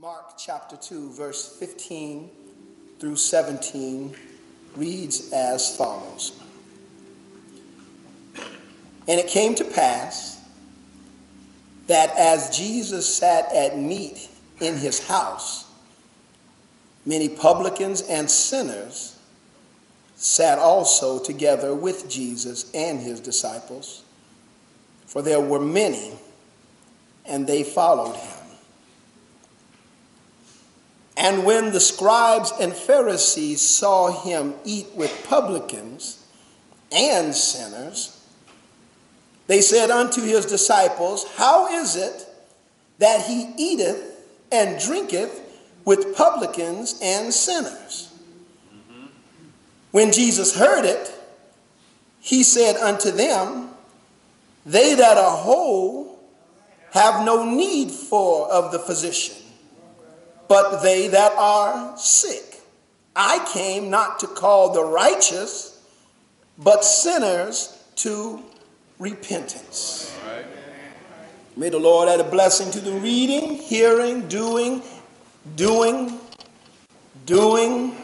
Mark chapter 2, verse 15 through 17 reads as follows And it came to pass that as Jesus sat at meat in his house, many publicans and sinners sat also together with Jesus and his disciples, for there were many, and they followed him. And when the scribes and Pharisees saw him eat with publicans and sinners, they said unto his disciples, How is it that he eateth and drinketh with publicans and sinners? When Jesus heard it, he said unto them, They that are whole have no need for of the physician but they that are sick. I came not to call the righteous, but sinners to repentance. May the Lord add a blessing to the reading, hearing, doing, doing, doing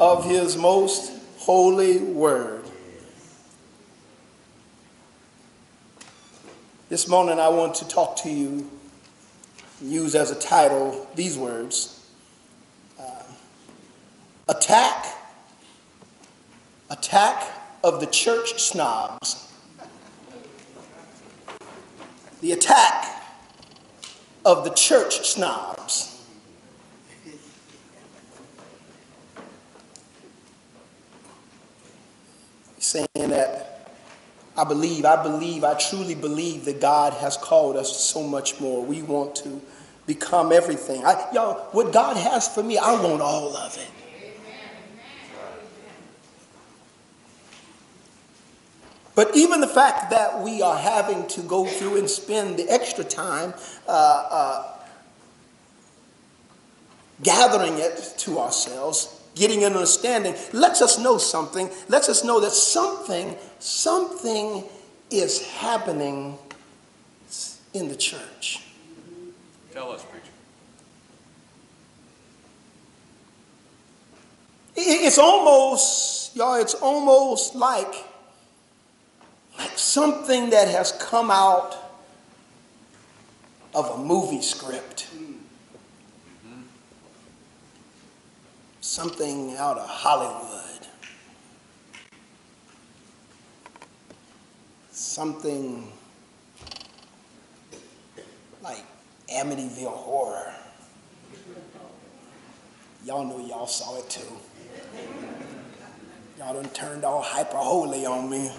of his most holy word. This morning I want to talk to you use as a title these words uh, Attack, Attack of the Church Snobs. The attack of the church snobs. Saying that I believe, I believe, I truly believe that God has called us so much more. We want to become everything. I, y'all, what God has for me, I want all of it. But even the fact that we are having to go through and spend the extra time uh, uh, gathering it to ourselves, getting an understanding, lets us know something, lets us know that something, something is happening in the church. Tell us, preacher. It's almost, y'all, it's almost like, like something that has come out of a movie script. Something out of Hollywood. Something like Amityville Horror. Y'all know y'all saw it too. Y'all done turned all hyper holy on me.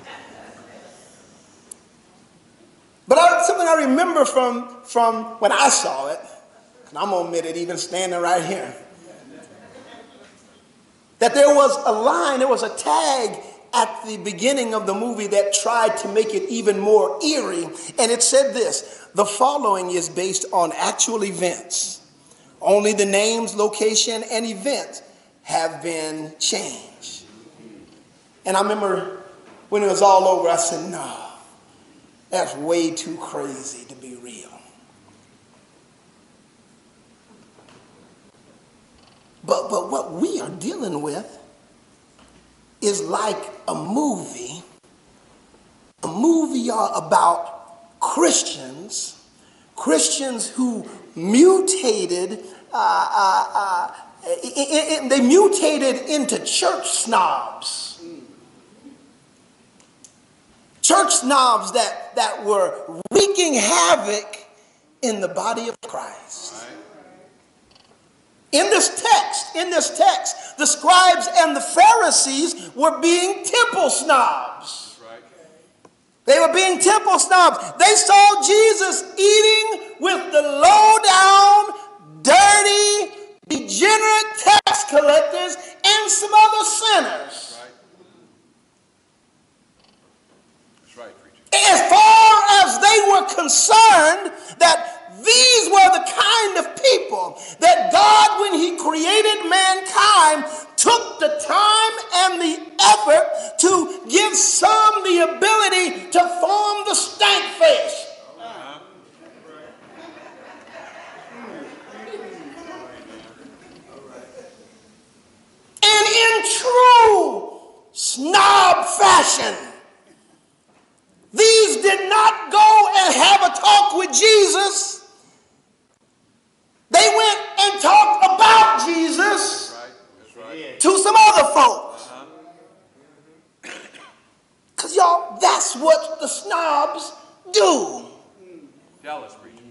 But I, something I remember from, from when I saw it, and I'm gonna admit it even standing right here, that there was a line, there was a tag at the beginning of the movie that tried to make it even more eerie. And it said this the following is based on actual events. Only the names, location, and event have been changed. And I remember when it was all over, I said, no, that's way too crazy to be real. But, but what we are dealing with is like a movie, a movie about Christians, Christians who mutated, uh, uh, uh, they mutated into church snobs. Church snobs that, that were wreaking havoc in the body of Christ. In this text, in this text, the scribes and the Pharisees were being temple snobs. They were being temple snobs. They saw Jesus eating with the low down, dirty, degenerate tax collectors and some other sinners. As far as they were concerned, that these were the kind of people that God, when He created mankind, took the time and the effort to give some the ability to form the stank face. And in true snob fashion, these did not go and have a talk with Jesus they went and talked about Jesus Right, that's right. to some other folks. Because, y'all, that's what the snobs do. Tell us, preacher.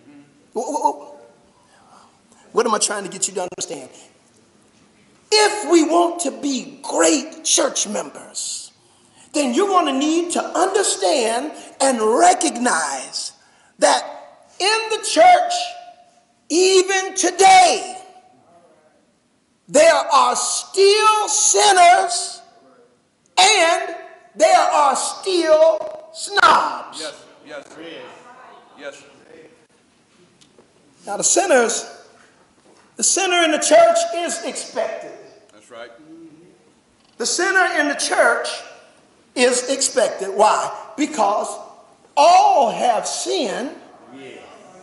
What am I trying to get you to understand? If we want to be great church members, then you're going to need to understand and recognize that in the church, even today, there are still sinners and there are still snobs. Yes, yes. Yes, Now, the sinners, the sinner in the church is expected. that's right. The sinner in the church is expected. Why? Because all have sinned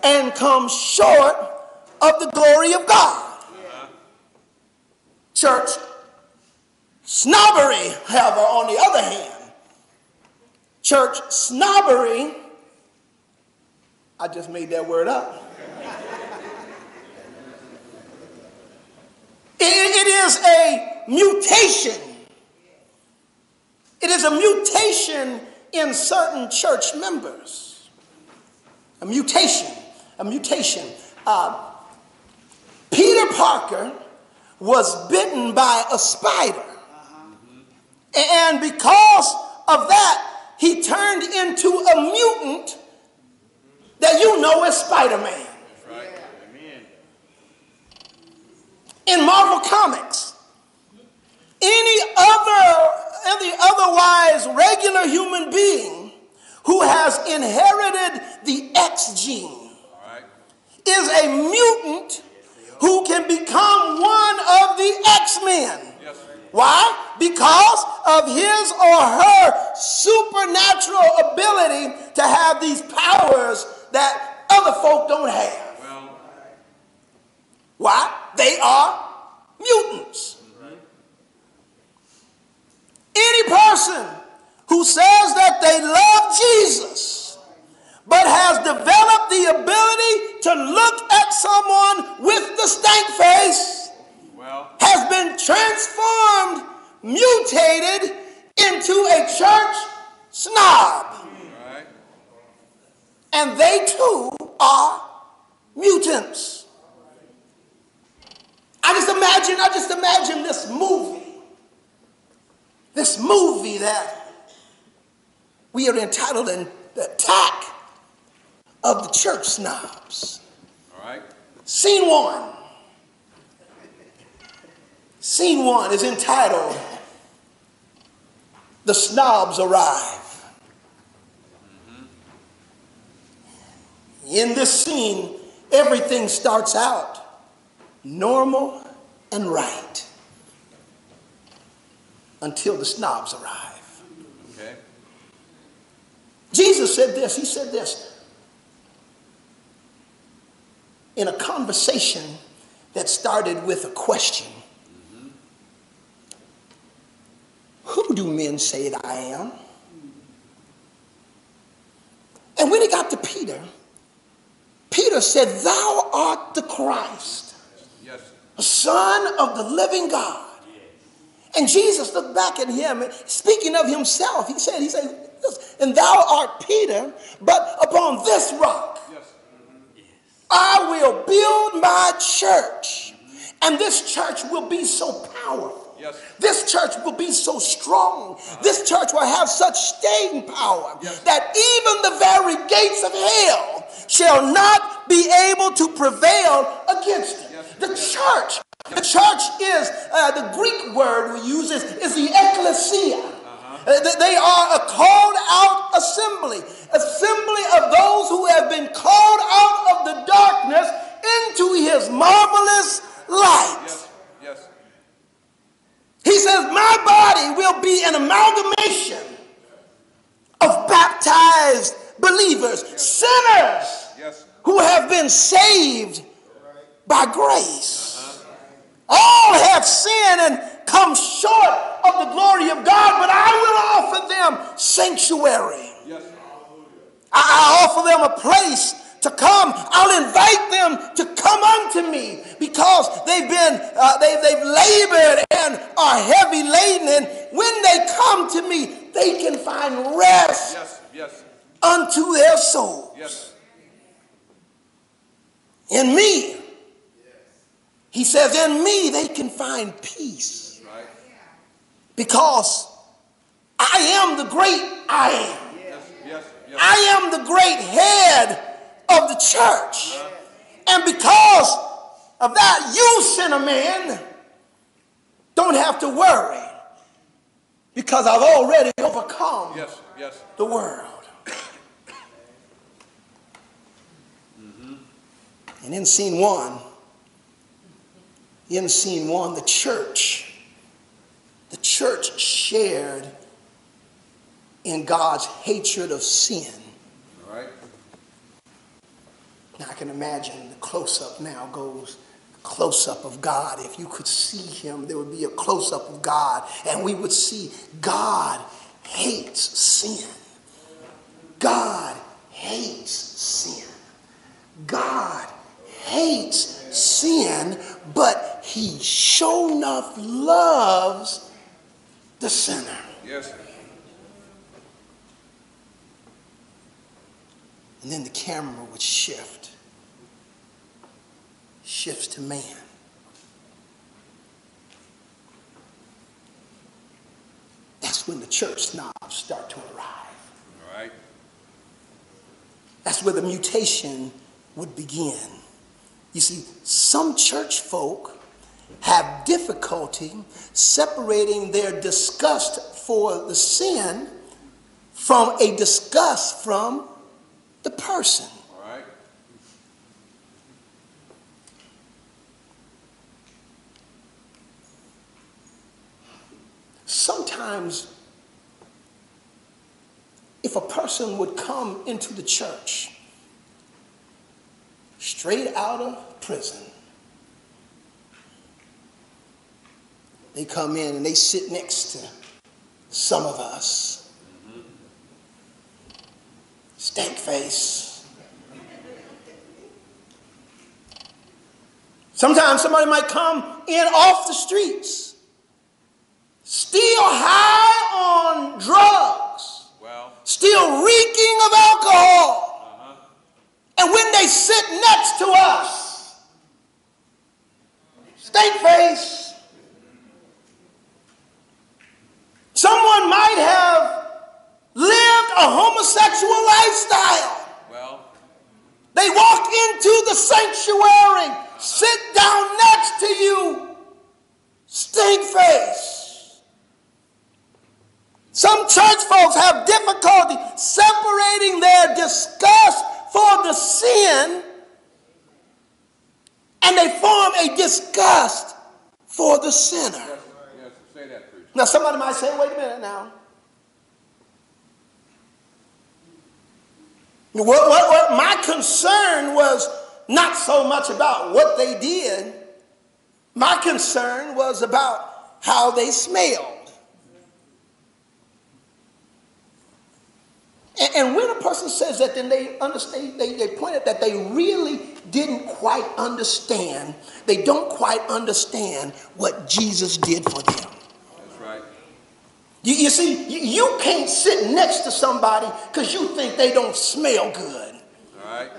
and come short of the glory of God. Church snobbery, however, on the other hand, church snobbery, I just made that word up. It- it is a mutation. It is a mutation in certain church members. A mutation. A mutation. Uh, Peter Parker was bitten by a spider. And because of that, he turned into a mutant that you know as Spider Man. Right. In Marvel Comics. Any other, any otherwise regular human being who has inherited the X gene right. is a mutant who can become one of the X-Men. Yes. Why? Because of his or her supernatural ability to have these powers that other folk don't have. Well, Why? They are mutants. Any person who says that they love Jesus but has developed the ability to look at someone with the stank face well, has been transformed, mutated into a church snob. right. And they too are mutants. I just imagine, I just imagine this movie. This movie that we are entitled in the attack of the church snobs. All right. Scene one. Scene one is entitled The Snobs Arrive. Mm-hmm. In this scene, everything starts out normal and right until the snobs arrive. Okay. Jesus said this, he said this in a conversation that started with a question Who do men say that I am? And when he got to Peter, Peter said, Thou art the Christ, Yes. the Son of the living God. And Jesus looked back at him, speaking of himself. He said, He said, And thou art Peter, but upon this rock. I will build my church. And this church will be so powerful. Yes. This church will be so strong. This church will have such staying power Yes. that even the very gates of hell shall not be able to prevail against it. Yes. The church, the church is, uh, the Greek word we use is, is the ecclesia. Uh, th- They are a called out assembly, assembly of those who have been called out of the darkness into his marvelous light. Yes. Yes. He says, My body will be an amalgamation of baptized believers, sinners Yes. who have been saved by grace. All have sinned and come short of the glory of God, but I will offer them sanctuary. Yes. I, I offer them a place to come. I'll invite them to come unto me because they've been, uh, they, they've labored and are heavy laden. And when they come to me, they can find rest Yes. Yes. unto their souls. Yes. In me, he says, in me they can find peace. Because I am the great I am. Yes. Yes. Yes. I am the great head of the church. And because of that, you, sinner man, don't have to worry because I've already overcome Yes. Yes. the world. And in scene one, in scene one, the church, the church shared in God's hatred of sin. All right. Now I can imagine the close up now goes close up of God. If you could see him, there would be a close up of God, and we would see God hates sin. God hates sin. God hates sin, but he sure enough loves the sinner. Yes. And then the camera would shift. Shifts to man. That's when the church snobs start to arrive. All right. That's where the mutation would begin. You see, some church folk have difficulty separating their disgust for the sin from a disgust from the person. Sometimes, if a person would come into the church straight out of prison, they come in and they sit next to some of us. Stank face. Sometimes somebody might come in off the streets, still high on drugs, Well. still reeking of alcohol. And when they sit next to us, stank face, someone might have lived a homosexual lifestyle. Well. They walk into the sanctuary, sit down next to you, stink face. Some church folks have difficulty separating their disgust for the sin and they form a disgust for the sinner. Yes. Yes. Say that, preacher. Now, somebody might say, wait a minute now. What, what, what my concern was not so much about what they did, my concern was about how they smelled. And, when a person says that, then they understand, they, they point out that they really didn't quite understand, they don't quite understand what Jesus did for them. You, you see, you, you can't sit next to somebody because you think they don't smell good. All right.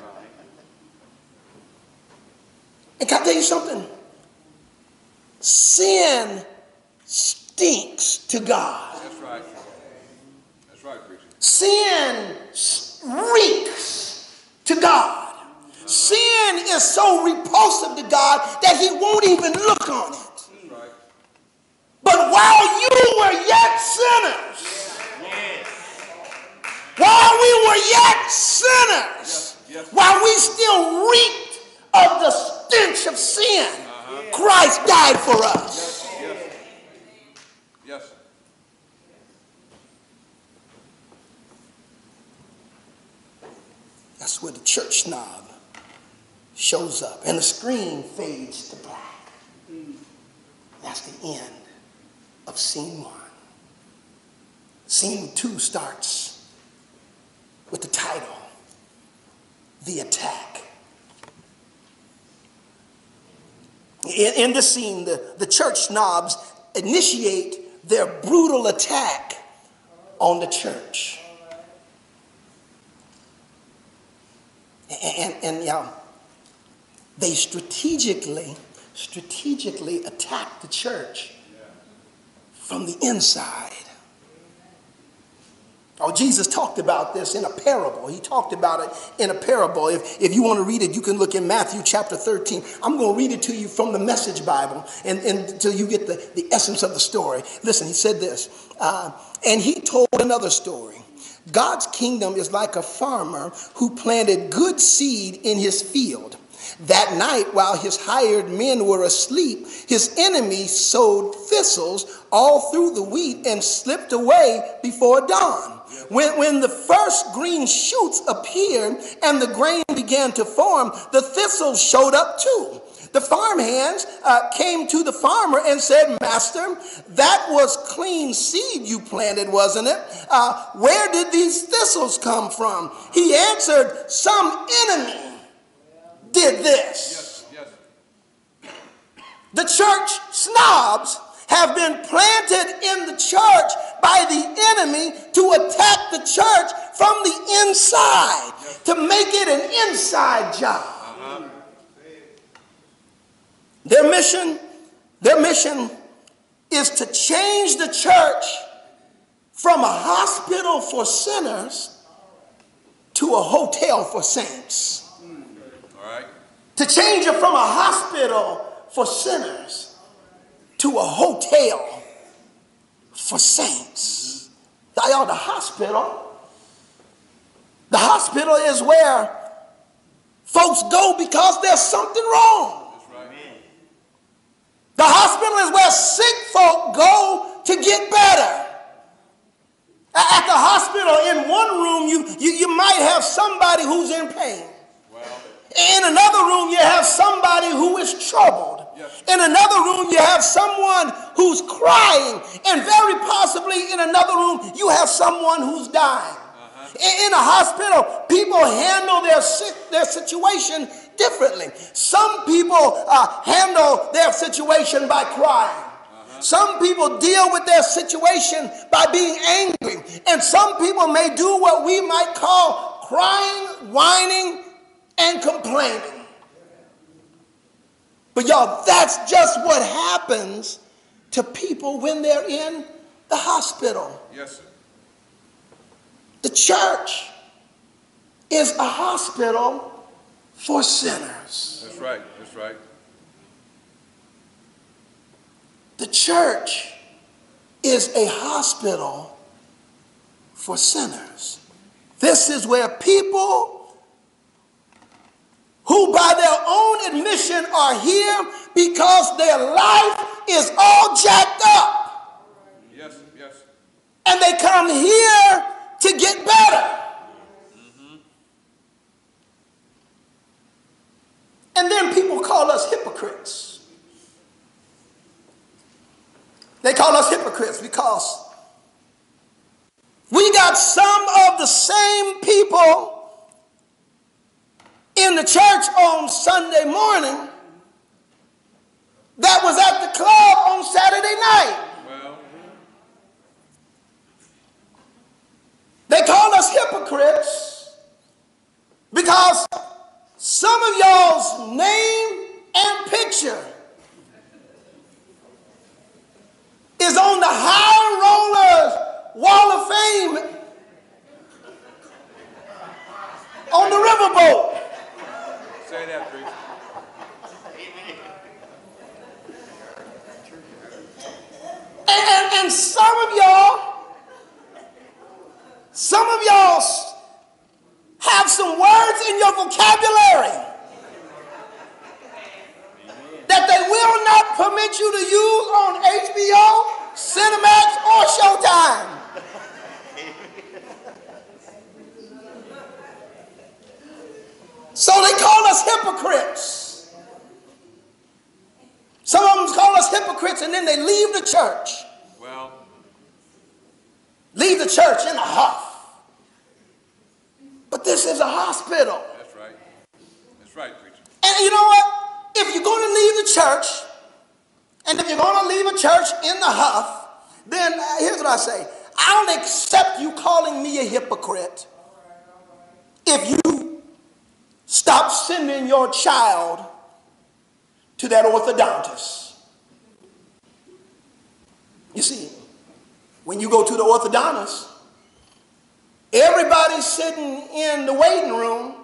And can I tell you something? Sin stinks to God. That's right. That's right, preacher. Sin reeks to God. Sin is so repulsive to God that He won't even look on it. But while you were yet sinners, while we were yet sinners, while we still reeked of the stench of sin, Christ died for us. Yes. That's where the church snob shows up, and the screen fades to black. That's the end of scene one. Scene two starts with the title, The Attack. In, in the scene, the, the church snobs initiate their brutal attack on the church. And, and, and they strategically, strategically attack the church from the inside. Oh, Jesus talked about this in a parable. He talked about it in a parable. If, if you want to read it, you can look in Matthew chapter 13. I'm going to read it to you from the Message Bible and, and until you get the, the essence of the story. Listen, he said this. Uh, and he told another story. God's kingdom is like a farmer who planted good seed in his field. That night, while his hired men were asleep, his enemy sowed thistles all through the wheat and slipped away before dawn. When, when the first green shoots appeared and the grain began to form, the thistles showed up too. The farmhands uh, came to the farmer and said, Master, that was clean seed you planted, wasn't it? Uh, where did these thistles come from? He answered, Some enemy did this. Yes, yes. The church snobs have been planted in the church by the enemy to attack the church from the inside, to make it an inside job. Uh-huh. Their mission, their mission is to change the church from a hospital for sinners to a hotel for saints. All right. To change it from a hospital for sinners to a hotel for saints. Y'all, the hospital, the hospital is where folks go because there's something wrong. The hospital is where sick folk go to get better. At the hospital, in one room, you, you, you might have somebody who's in pain. In another room, you have somebody who is troubled. In another room, you have someone who's crying. And very possibly in another room, you have someone who's dying. Uh-huh. In a hospital, people handle their, their situation differently. Some people uh, handle their situation by crying. Uh-huh. Some people deal with their situation by being angry. And some people may do what we might call crying, whining, and complaining. But y'all, that's just what happens to people when they're in the hospital. Yes, sir. The church is a hospital for sinners. That's right. That's right. The church is a hospital for sinners. This is where people who by their own admission are here because their life is all jacked up. Yes, yes. And they come here to get better. Mm-hmm. And then people call us hypocrites. They call us hypocrites because we got some of the same people in the church on Sunday morning that was at the club on Saturday night. They call us hypocrites because some of y'all's name and picture is on the high rollers wall of fame on the riverboat. Say that, preacher. And, and, and some of y'all, some of y'all have some words in your vocabulary that they will not permit you to use on HBO, Cinemax, or Showtime. So they call us hypocrites. Some of them call us hypocrites and then they leave the church. leave the church in a huff. But this is a hospital. That's right. That's right, preacher. And you know what? If you're going to leave the church, and if you're going to leave a church in the huff, then uh, here's what I say I don't accept you calling me a hypocrite if you stop sending your child to that orthodontist. You see, when you go to the orthodontist, everybody's sitting in the waiting room.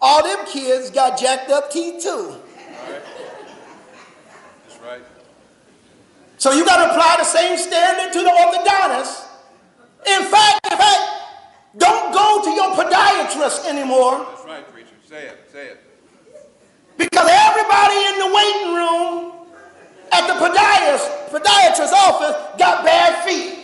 All them kids got jacked up teeth too. That's right. So you got to apply the same standard to the orthodontist. In fact, in fact, don't go to your podiatrist anymore That's right, preacher. Say it. Say it. because everybody in the waiting room at the podiatrist, podiatrist's office got bad feet.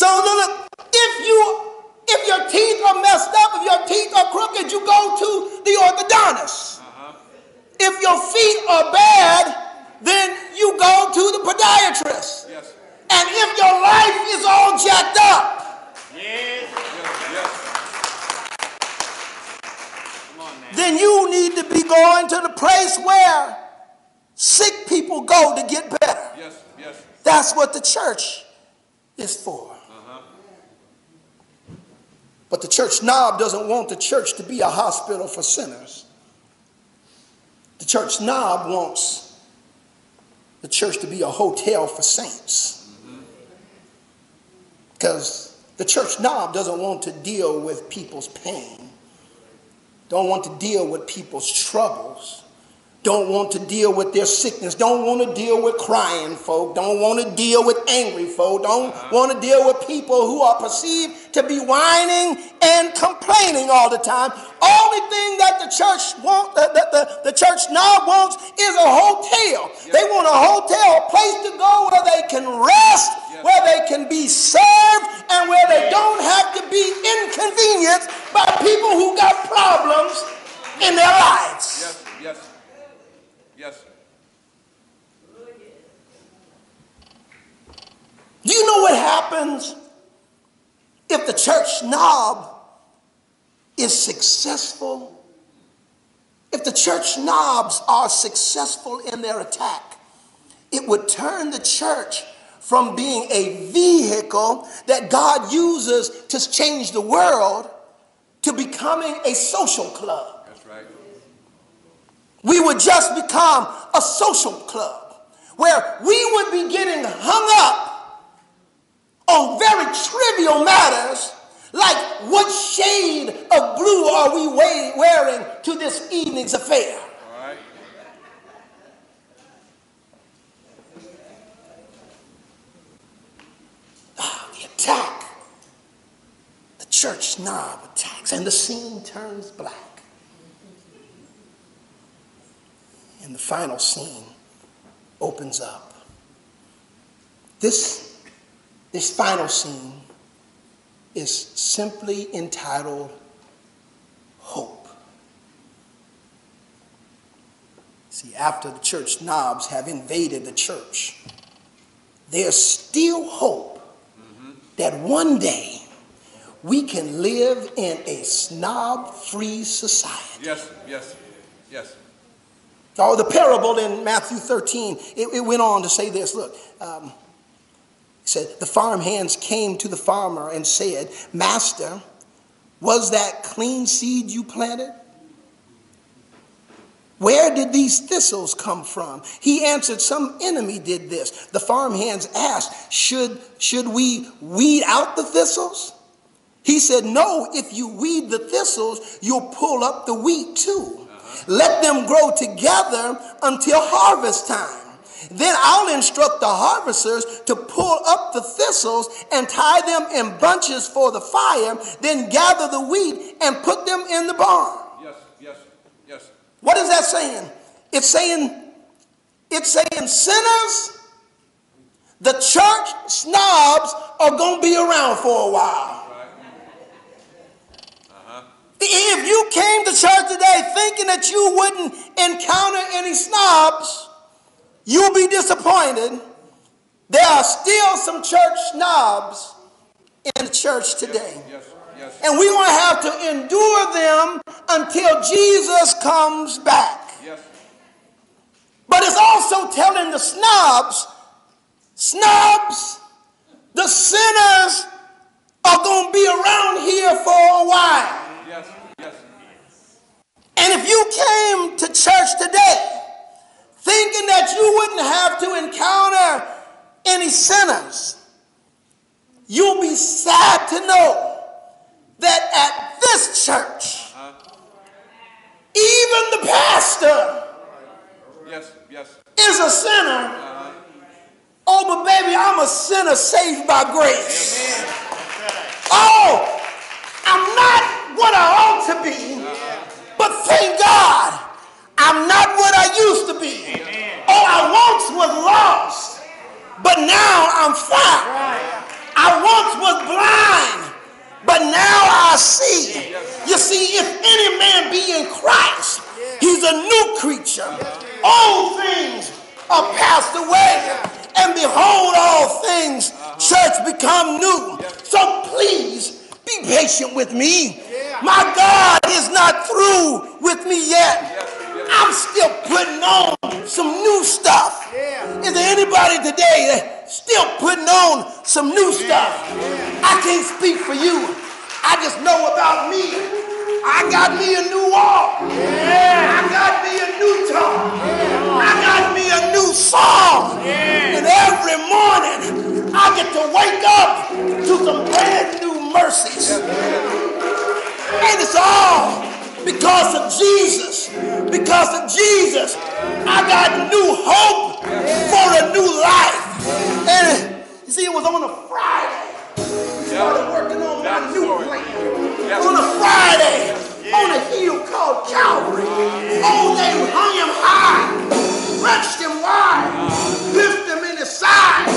So look, if you if your teeth are messed up, if your teeth are crooked, you go to the orthodontist. If your feet are bad, then you go to the podiatrist. Yes. And if your life is all jacked up, Yes. Yes. Come on now. then you need to be going to the place where sick people go to get better. Yes. Yes. That's what the church is for. But the church snob doesn't want the church to be a hospital for sinners. The church snob wants the church to be a hotel for saints. Because the church snob doesn't want to deal with people's pain, don't want to deal with people's troubles, don't want to deal with their sickness, don't want to deal with crying folk, don't want to deal with angry folk, don't want to deal with people who are perceived to be whining and complaining all the time. Only thing that the church want, that the, the, church now wants is a hotel. They want a hotel, a place to go where they can rest, where they can be served, and where they don't have to be inconvenienced by people who got problems in their lives. Yes. Yes. Yes. Do you know what happens if the church snob is successful? If the church snobs are successful in their attack, it would turn the church from being a vehicle that God uses to change the world to becoming a social club. That's right. We would just become a social club where we would be getting hung up on very trivial matters like what shade of blue are we wearing to this evening's affair? Right. Ah, the attack. The church snob attacks, and the scene turns black. And the final scene opens up. This, this final scene is simply entitled Hope. See, after the church snobs have invaded the church, there's still hope that one day we can live in a snob free society. Yes. Yes. Yes. Oh, the parable in Matthew 13, it, it went on to say this. Look, um, said, The farm hands came to the farmer and said, Master, was that clean seed you planted? Where did these thistles come from? He answered, Some enemy did this. The farm hands asked, Should, should we weed out the thistles? He said, No, if you weed the thistles, you'll pull up the wheat too. Uh-huh. Let them grow together until harvest time. Then I'll instruct the harvesters to pull up the thistles and tie them in bunches for the fire, then gather the wheat and put them in the barn. Yes. Yes. Yes. What is that saying? It's saying, it's saying sinners, the church snobs are going to be around for a while. Right. Uh huh. If you came to church today thinking that you wouldn't encounter any snobs, you'll be disappointed. There are still some church snobs in the church today. Yes, yes, And we're going to have to endure them until Jesus comes back. yes. But it's also telling the snobs, snobs, the sinners are going to be around here for a while. Yes, yes, And if you came to church today thinking that you to encounter any sinners, you'll be sad to know that at this church, even the pastor yes, yes. is a sinner. Uh-huh. Oh, but baby, I'm a sinner saved by grace. Oh, I'm not what I ought to be, uh-huh. but thank God I'm not what I used to be. Oh, I once was lost, but now I'm found. I once was blind, but now I see. You see, if any man be in Christ, he's a new creature. All things are passed away, and behold, all things, church, become new. So please be patient with me. My God is not through with me yet. I'm still putting on some new stuff. Yeah. Is there anybody today that still putting on some new stuff? I can't speak for you. I just know about me. I got me a new walk. I got me a new talk. I got me a new song. And every morning I get to wake up to some brand new mercies. And it's all because of Jesus. Because of Jesus, I got new hope for a new life. And you see, it was on a Friday. We started working on my new plan. On a Friday, on a hill called Calvary. Oh, they hung him high, stretched him wide, pierced him in his side,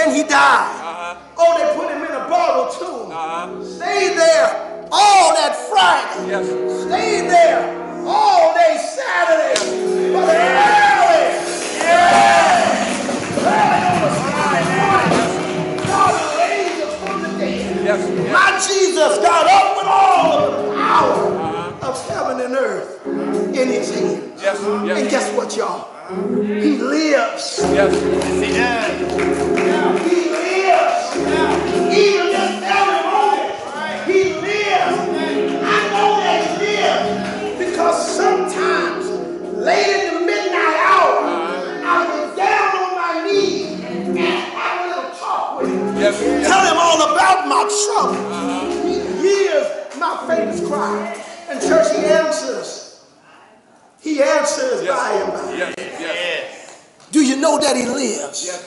and he died. Uh-huh. Oh, they put him in a borrowed tomb. uh-huh. Stayed there all that Friday. Yes. Stayed there all day Saturday. But early, early on a Sunday morning, God raised from the dead. Yes, yes. My Jesus got up with all of the power of heaven and earth in his hands. Yes, And guess what, y'all? He lives. yes. He lives. Even this very moment, he lives. I know that he lives because sometimes late in the midnight hour, I'll get down on my knees and have a little talk with him. Yes, yes. Tell him all about my trouble. He hears my faintest cry. And church, he answers. He answers by and by. Yes, yes, know that he lives?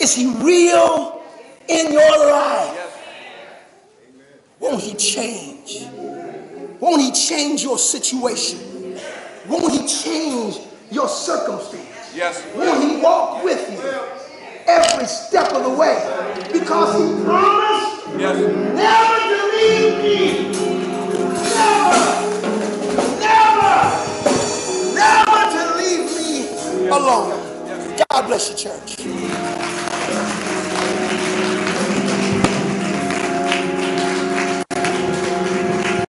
Is he real in your life? yes. Won't he change? Won't he change your situation? Won't he change your circumstance? Yes, Won't he walk with you every step of the way? Because he promised yes, never to leave me. Never, never, never to leave me alone. God bless you, church.